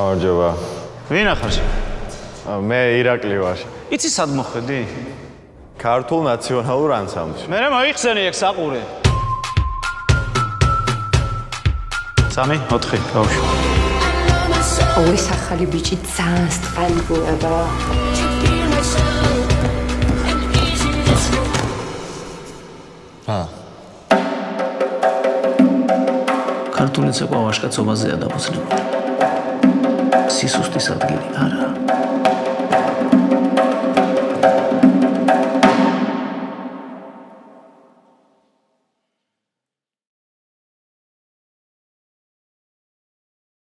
გამარჯობა. ვინ ახარ? მე ირაკლი ვარ. იცი სად მოხვედი? ქართულ ნაციონალურ ანსამბლში. მე მოიხსენი ეგ საყურე. 3 4 ბავშვი. ორი სახალი ბიჭი ძალიან სტყალიბურა და ა ქართული ცეკვა ვაშკაცობაზეა დაფუძნებული. ऐसी सुस्ती साथ के लिए आ रहा